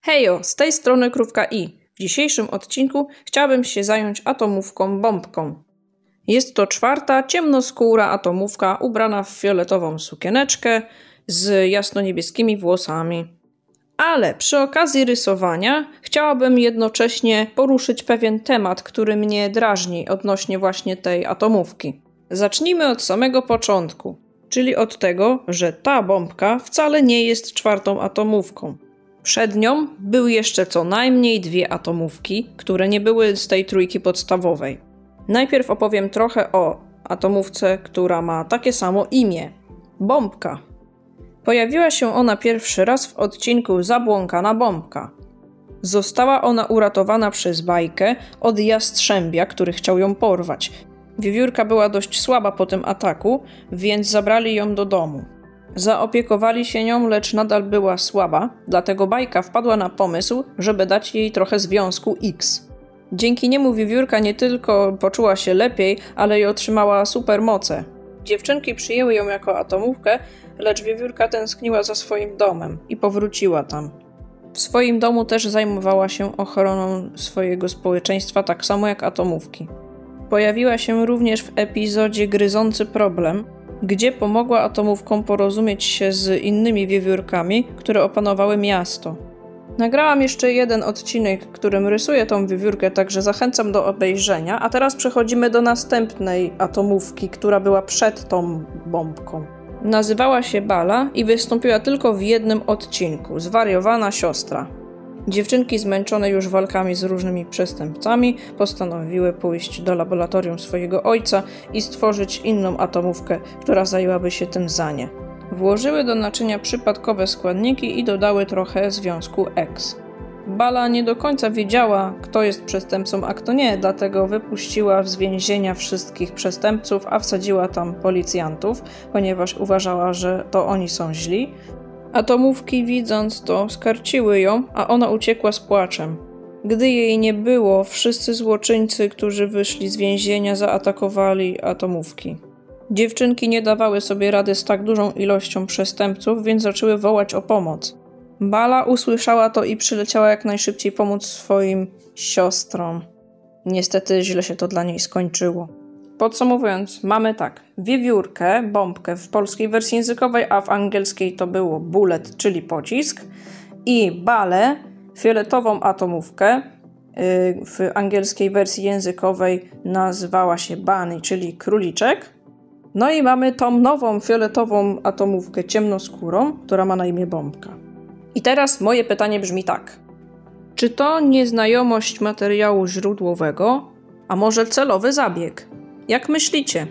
Hejo, z tej strony Krówka I. W dzisiejszym odcinku chciałabym się zająć atomówką bombką. Jest to czwarta, ciemnoskóra atomówka ubrana w fioletową sukieneczkę z jasnoniebieskimi włosami. Ale przy okazji rysowania chciałabym jednocześnie poruszyć pewien temat, który mnie drażni odnośnie właśnie tej atomówki. Zacznijmy od samego początku, czyli od tego, że ta bombka wcale nie jest czwartą atomówką. Przed nią były jeszcze co najmniej dwie atomówki, które nie były z tej trójki podstawowej. Najpierw opowiem trochę o atomówce, która ma takie samo imię bombka. Pojawiła się ona pierwszy raz w odcinku Zabłąkana bombka. Została ona uratowana przez bajkę od jastrzębia, który chciał ją porwać. Wiewiórka była dość słaba po tym ataku, więc zabrali ją do domu. Zaopiekowali się nią, lecz nadal była słaba, dlatego bajka wpadła na pomysł, żeby dać jej trochę związku X. Dzięki niemu wiewiórka nie tylko poczuła się lepiej, ale i otrzymała supermoce. Dziewczynki przyjęły ją jako atomówkę, lecz wiewiórka tęskniła za swoim domem i powróciła tam. W swoim domu też zajmowała się ochroną swojego społeczeństwa, tak samo jak atomówki. Pojawiła się również w epizodzie Gryzący Problem, gdzie pomogła atomówkom porozumieć się z innymi wiewiórkami, które opanowały miasto. Nagrałam jeszcze jeden odcinek, którym rysuję tą wiewiórkę, także zachęcam do obejrzenia. A teraz przechodzimy do następnej atomówki, która była przed tą bombką. Nazywała się Bala i wystąpiła tylko w jednym odcinku zwariowana siostra. Dziewczynki zmęczone już walkami z różnymi przestępcami postanowiły pójść do laboratorium swojego ojca i stworzyć inną atomówkę, która zajęłaby się tym za nie. Włożyły do naczynia przypadkowe składniki i dodały trochę związku X. Bala nie do końca wiedziała, kto jest przestępcą, a kto nie, dlatego wypuściła z więzienia wszystkich przestępców, a wsadziła tam policjantów, ponieważ uważała, że to oni są źli. Atomówki widząc to skarciły ją, a ona uciekła z płaczem. Gdy jej nie było, wszyscy złoczyńcy, którzy wyszli z więzienia, zaatakowali atomówki. Dziewczynki nie dawały sobie rady z tak dużą ilością przestępców, więc zaczęły wołać o pomoc. Bala usłyszała to i przyleciała jak najszybciej pomóc swoim siostrom. Niestety źle się to dla niej skończyło. Podsumowując, mamy tak: wiewiórkę, bombkę w polskiej wersji językowej, a w angielskiej to było bullet, czyli pocisk, i balę, fioletową atomówkę. Y, w angielskiej wersji językowej nazywała się Bunny, czyli króliczek. No i mamy tą nową fioletową atomówkę ciemnoskórą, która ma na imię bombka. I teraz moje pytanie brzmi tak. Czy to nieznajomość materiału źródłowego, a może celowy zabieg? Jak myślicie?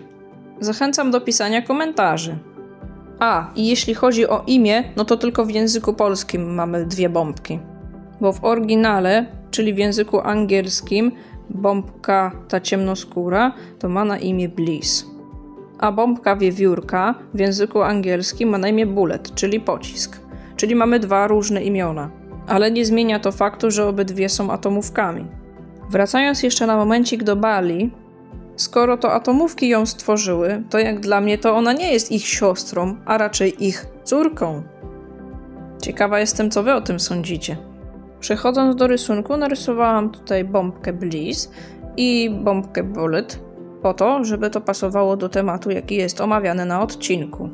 Zachęcam do pisania komentarzy. A, i jeśli chodzi o imię, no to tylko w języku polskim mamy dwie bombki. Bo w oryginale, czyli w języku angielskim, bombka ta ciemnoskóra to ma na imię Bliss. A bombka wiewiórka w języku angielskim ma na imię Bullet, czyli pocisk. Czyli mamy dwa różne imiona. Ale nie zmienia to faktu, że obydwie są atomówkami. Wracając jeszcze na momencik do Bali, Skoro to atomówki ją stworzyły, to jak dla mnie to ona nie jest ich siostrą, a raczej ich córką. Ciekawa jestem, co wy o tym sądzicie. Przechodząc do rysunku, narysowałam tutaj bombkę Bliss i bombkę Bullet, po to, żeby to pasowało do tematu, jaki jest omawiany na odcinku.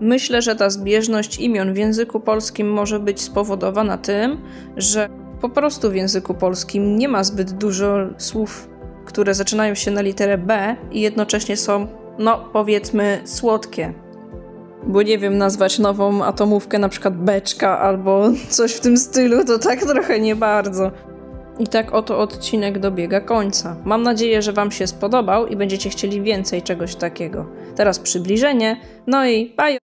Myślę, że ta zbieżność imion w języku polskim może być spowodowana tym, że po prostu w języku polskim nie ma zbyt dużo słów które zaczynają się na literę B i jednocześnie są, no powiedzmy, słodkie. Bo nie wiem, nazwać nową atomówkę na przykład beczka albo coś w tym stylu, to tak trochę nie bardzo. I tak oto odcinek dobiega końca. Mam nadzieję, że Wam się spodobał i będziecie chcieli więcej czegoś takiego. Teraz przybliżenie, no i bye!